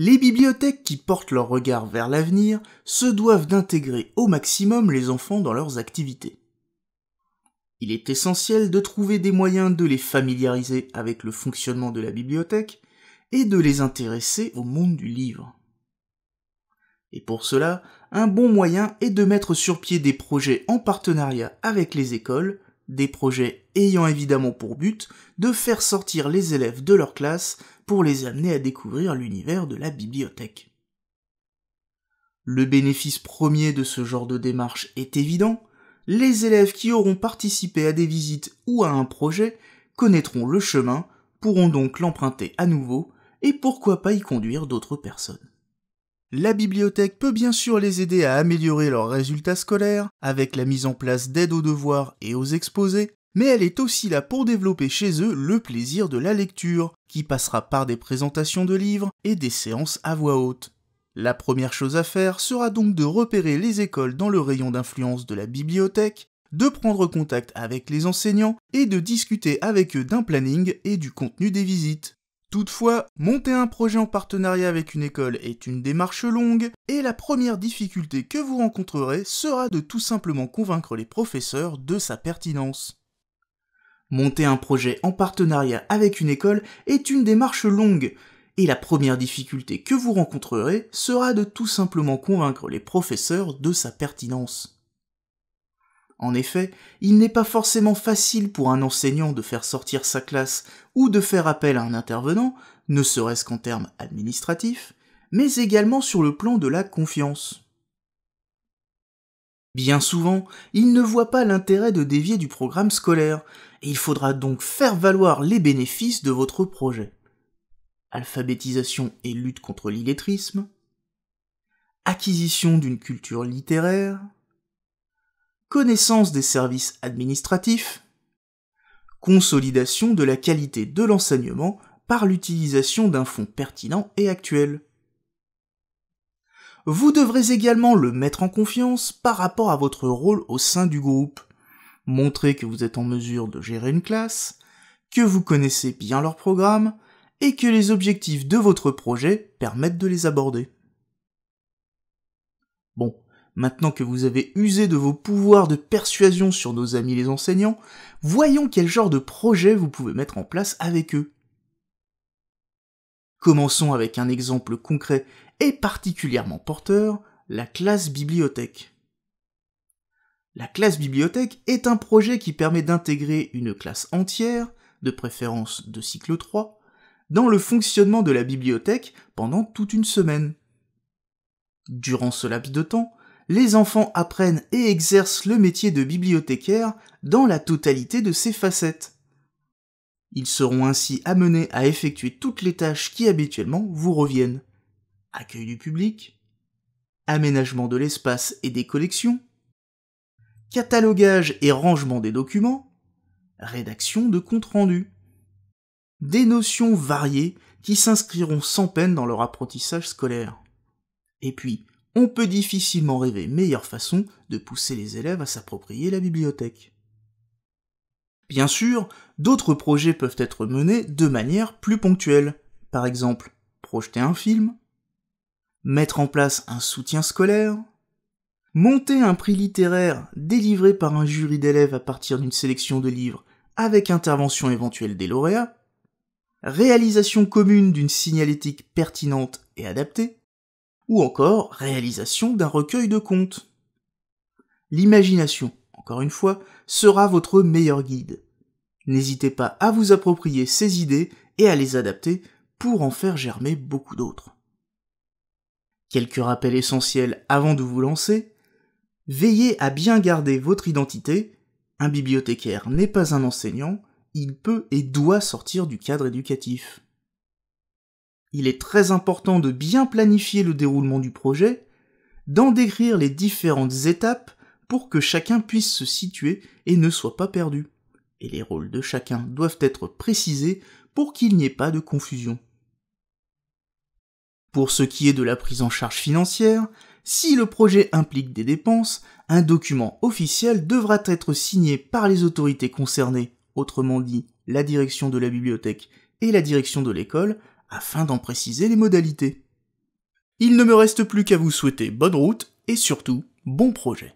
Les bibliothèques qui portent leur regard vers l'avenir se doivent d'intégrer au maximum les enfants dans leurs activités. Il est essentiel de trouver des moyens de les familiariser avec le fonctionnement de la bibliothèque et de les intéresser au monde du livre. Et pour cela, un bon moyen est de mettre sur pied des projets en partenariat avec les écoles, des projets ayant évidemment pour but de faire sortir les élèves de leur classe pour les amener à découvrir l'univers de la bibliothèque. Le bénéfice premier de ce genre de démarche est évident, les élèves qui auront participé à des visites ou à un projet connaîtront le chemin, pourront donc l'emprunter à nouveau, et pourquoi pas y conduire d'autres personnes. La bibliothèque peut bien sûr les aider à améliorer leurs résultats scolaires avec la mise en place d'aides aux devoirs et aux exposés, mais elle est aussi là pour développer chez eux le plaisir de la lecture, qui passera par des présentations de livres et des séances à voix haute. La première chose à faire sera donc de repérer les écoles dans le rayon d'influence de la bibliothèque, de prendre contact avec les enseignants et de discuter avec eux d'un planning et du contenu des visites. Toutefois, monter un projet en partenariat avec une école est une démarche longue, et la première difficulté que vous rencontrerez sera de tout simplement convaincre les professeurs de sa pertinence. Monter un projet en partenariat avec une école est une démarche longue, et la première difficulté que vous rencontrerez sera de tout simplement convaincre les professeurs de sa pertinence. En effet, il n'est pas forcément facile pour un enseignant de faire sortir sa classe ou de faire appel à un intervenant, ne serait-ce qu'en termes administratifs, mais également sur le plan de la confiance. Bien souvent, il ne voit pas l'intérêt de dévier du programme scolaire, et il faudra donc faire valoir les bénéfices de votre projet. Alphabétisation et lutte contre l'illettrisme, acquisition d'une culture littéraire, connaissance des services administratifs, consolidation de la qualité de l'enseignement par l'utilisation d'un fonds pertinent et actuel. Vous devrez également le mettre en confiance par rapport à votre rôle au sein du groupe. Montrer que vous êtes en mesure de gérer une classe, que vous connaissez bien leur programme, et que les objectifs de votre projet permettent de les aborder. Bon, Maintenant que vous avez usé de vos pouvoirs de persuasion sur nos amis les enseignants, voyons quel genre de projet vous pouvez mettre en place avec eux. Commençons avec un exemple concret et particulièrement porteur, la classe bibliothèque. La classe bibliothèque est un projet qui permet d'intégrer une classe entière, de préférence de cycle 3, dans le fonctionnement de la bibliothèque pendant toute une semaine. Durant ce laps de temps, les enfants apprennent et exercent le métier de bibliothécaire dans la totalité de ses facettes. Ils seront ainsi amenés à effectuer toutes les tâches qui habituellement vous reviennent. Accueil du public, aménagement de l'espace et des collections, catalogage et rangement des documents, rédaction de comptes rendus. Des notions variées qui s'inscriront sans peine dans leur apprentissage scolaire. Et puis, on peut difficilement rêver meilleure façon de pousser les élèves à s'approprier la bibliothèque. Bien sûr, d'autres projets peuvent être menés de manière plus ponctuelle. Par exemple, projeter un film, mettre en place un soutien scolaire, monter un prix littéraire délivré par un jury d'élèves à partir d'une sélection de livres avec intervention éventuelle des lauréats, réalisation commune d'une signalétique pertinente et adaptée, ou encore réalisation d'un recueil de contes. L'imagination, encore une fois, sera votre meilleur guide. N'hésitez pas à vous approprier ces idées et à les adapter pour en faire germer beaucoup d'autres. Quelques rappels essentiels avant de vous lancer. Veillez à bien garder votre identité. Un bibliothécaire n'est pas un enseignant, il peut et doit sortir du cadre éducatif. Il est très important de bien planifier le déroulement du projet, d'en décrire les différentes étapes pour que chacun puisse se situer et ne soit pas perdu. Et les rôles de chacun doivent être précisés pour qu'il n'y ait pas de confusion. Pour ce qui est de la prise en charge financière, si le projet implique des dépenses, un document officiel devra être signé par les autorités concernées, autrement dit la direction de la bibliothèque et la direction de l'école, afin d'en préciser les modalités. Il ne me reste plus qu'à vous souhaiter bonne route et surtout bon projet.